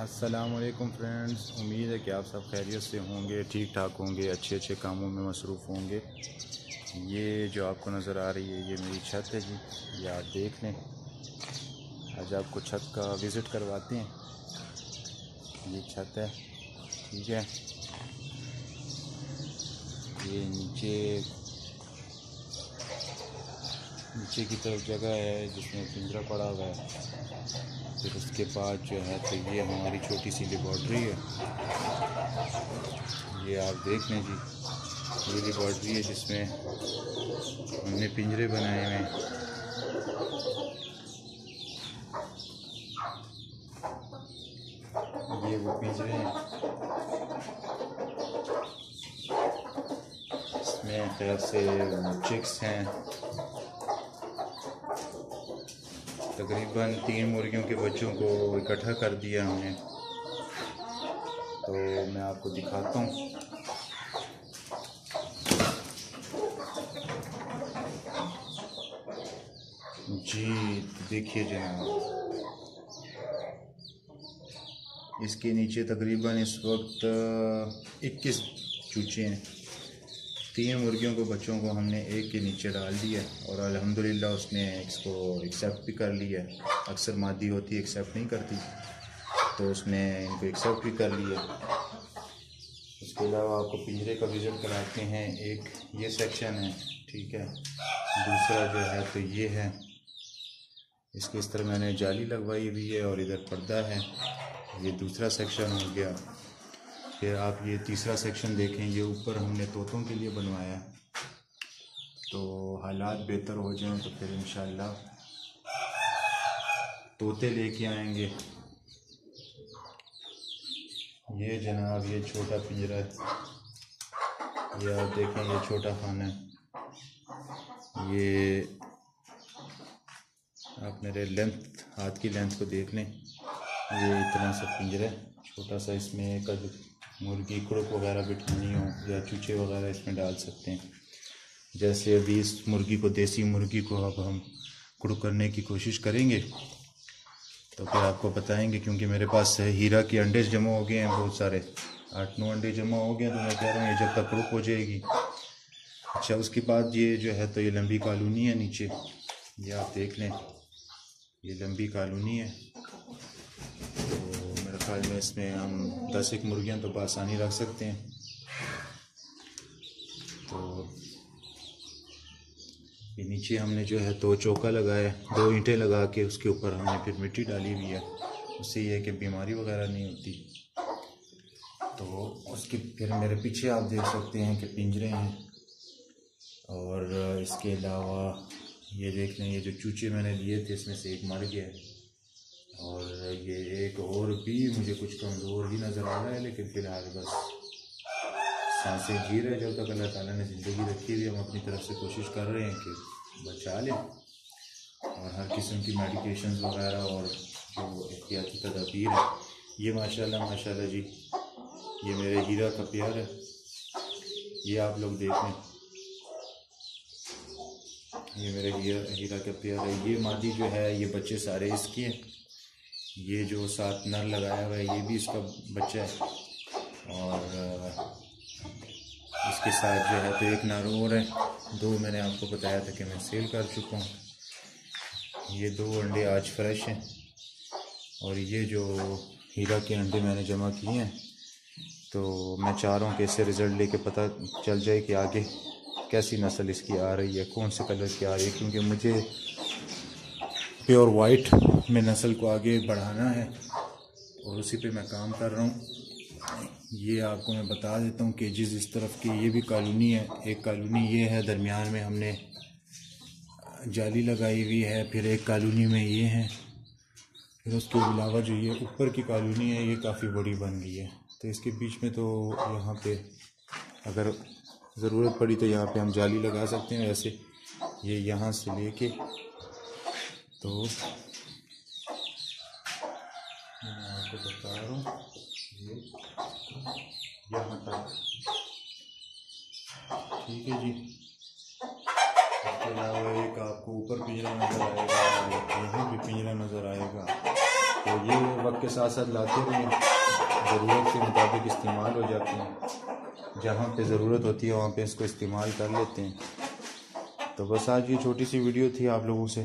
السلام علیکم فرینڈز، امید ہے کہ آپ سب خیریت سے ہوں گے، ٹھیک ٹھاک ہوں گے، اچھے اچھے کاموں میں مصروف ہوں گے۔ یہ جو آپ کو نظر آ رہی ہے، یہ میری چھت ہے جی یہ آپ دیکھ لیں۔ آج آپ کو چھت کا وزٹ کرواتے ہیں۔ یہ چھت ہے، ٹھیک ہے۔ یہ نیچے نیچے کی طرف جگہ ہے جس میں پنجرا پڑا ہوا ہے۔ پھر اس کے بعد جو ہے تو یہ ہماری چھوٹی سی لیبارٹری ہے۔ یہ آپ دیکھ لیں جی۔ یہ لیبارٹری ہے جس میں ہم نے پنجرے بنائے ہوئے ہیں۔ یہ وہ پنجرے ہیں۔ اس میں خیال سے چکس ہیں۔ تقریباً تین مرغیوں کے بچوں کو اکٹھا کر دیا ہم نے۔ تو میں آپ کو دکھاتا ہوں۔ جی دیکھیے جناب۔ اس کے نیچے تقریباً اس وقت اکیس چوچے ہیں۔ تین مرغیوں کو بچوں کو ہم نے ایک کے نیچے ڈال دیا اور الحمدللہ اس نے اس کو ایکسیپٹ بھی کر لیا اکثر مادی ہوتی ایکسیپٹ نہیں کرتی۔ تو اس نے ان کو ایکسیپٹ بھی کر لیا اس کے علاوہ آپ کو پنجرے کا وزٹ کراتے ہیں۔ ایک یہ سیکشن ہے، ٹھیک ہے۔ دوسرا جو ہے تو یہ ہے۔ اس کے اس طرح میں نے جالی لگوائی ہوئی ہے اور ادھر پردہ ہے۔ یہ دوسرا سیکشن ہو گیا۔ پھر آپ یہ تیسرا سیکشن دیکھیں، یہ اوپر ہم نے طوطوں کے لیے بنوایا تو حالات بہتر ہو جائیں تو پھر انشاءاللہ طوطے لے کے آئیں گے۔ یہ جناب، یہ چھوٹا پنجرا ہے۔ یہ آپ دیکھیں، یہ چھوٹا خانہ ہے۔ یہ آپ میرے لینتھ ہاتھ کی لینتھ کو دیکھ لیں۔ یہ اتنا سا پنجرا ہے، چھوٹا سا اس میں ایک مرغی، کڑک وغیرہ بٹھانی ہو یا چوچے وغیرہ اس میں ڈال سکتے ہیں۔ جیسے ابھی اس مرغی کو، دیسی مرغی کو اب ہم کڑک کرنے کی کوشش کریں گے، تو پھر آپ کو بتائیں گے، کیونکہ میرے پاس ہیرا کے انڈے جمع ہو گئے ہیں، بہت سارے آٹھ نو انڈے جمع ہو گئے ہیں، تو میں کہہ رہا ہوں یہ جب تک کڑک ہو جائے گی۔ اچھا اس کے بعد یہ جو ہے تو یہ لمبی کالونی ہے نیچے، یہ آپ دیکھ لیں، یہ لمبی کالونی ہے۔ خیال میں اس میں ہم دس ایک مرغیاں تو بآسانی رکھ سکتے ہیں۔ تو یہ نیچے ہم نے جو ہے دو چوکا لگایا دو اینٹیں لگا کے اس کے اوپر ہم نے پھر مٹی ڈالی ہوئی ہے۔ اس سے یہ ہے کہ بیماری وغیرہ نہیں ہوتی۔ تو اس کے پھر میرے پیچھے آپ دیکھ سکتے ہیں کہ پنجرے ہیں۔ اور اس کے علاوہ یہ دیکھ لیں، یہ جو چوچے میں نے لیے تھے، اس میں سے ایک مر گیا ہے۔ اور یہ ایک اور بھی مجھے کچھ کمزور ہی نظر آ رہا ہے، لیکن فی الحال بس سانسیں جی رہے جب تک اللہ تعالیٰ نے زندگی رکھی ہوئی ہم اپنی طرف سے کوشش کر رہے ہیں کہ بچا لیں۔ اور ہر قسم کی میڈیکیشنز وغیرہ اور جو احتیاطی تدابیر ہے یہ ماشاء اللہ ماشاء اللہ جی یہ میرے ہیرا کا پیار ہے۔ یہ آپ لوگ دیکھ لیں۔ یہ میرے ہیرا کا پیار ہے۔ یہ مادی جو ہے، یہ بچے سارے اس کی ہیں۔ یہ جو ساتھ نر لگایا ہوا ہے، یہ بھی اس کا بچہ ہے۔ اور اس کے ساتھ جو ہے تو ایک نر اور ہے دو میں نے آپ کو بتایا تھا کہ میں سیل کر چکا ہوں۔ یہ دو انڈے آج فریش ہیں۔ اور یہ جو ہیرا کے انڈے میں نے جمع کیے ہیں، تو میں چاہ رہا ہوں کہ اس سے رزلٹ لے کے پتہ چل جائے کہ آگے کیسی نسل اس کی آ رہی ہے، کون سے کلر کی آ رہی ہے، کیونکہ مجھے پیور وائٹ میں نسل کو آگے بڑھانا ہے اور اسی پہ میں کام کر رہا ہوں۔ یہ آپ کو میں بتا دیتا ہوں کہ جس اس طرف کی یہ بھی کالونی ہے، ایک کالونی یہ ہے، درمیان میں ہم نے جالی لگائی ہوئی ہے، پھر ایک کالونی میں یہ ہے۔ پھر اس کے علاوہ جو یہ اوپر کی کالونی ہے، یہ کافی بڑی بن گئی ہے۔ تو اس کے بیچ میں تو یہاں پہ اگر ضرورت پڑی تو یہاں پہ ہم جالی لگا سکتے ہیں۔ ویسے یہ یہاں سے لے کے تو میں آپ کو بتا رہا ہوں۔ یہ یہاں تک۔ ٹھیک ہے جی۔ اس کے علاوہ ایک آپ کو اوپر پنجرا نظر آئے گا یہاں بھی پنجرا نظر آئے گا۔ تو یہ وقت کے ساتھ ساتھ لاتے رہیں۔ ضرورت کے مطابق استعمال ہو جاتے ہیں۔ جہاں پہ ضرورت ہوتی ہے، وہاں پہ اس کو استعمال کر لیتے ہیں۔ تو بس آج یہ چھوٹی سی ویڈیو تھی آپ لوگوں سے۔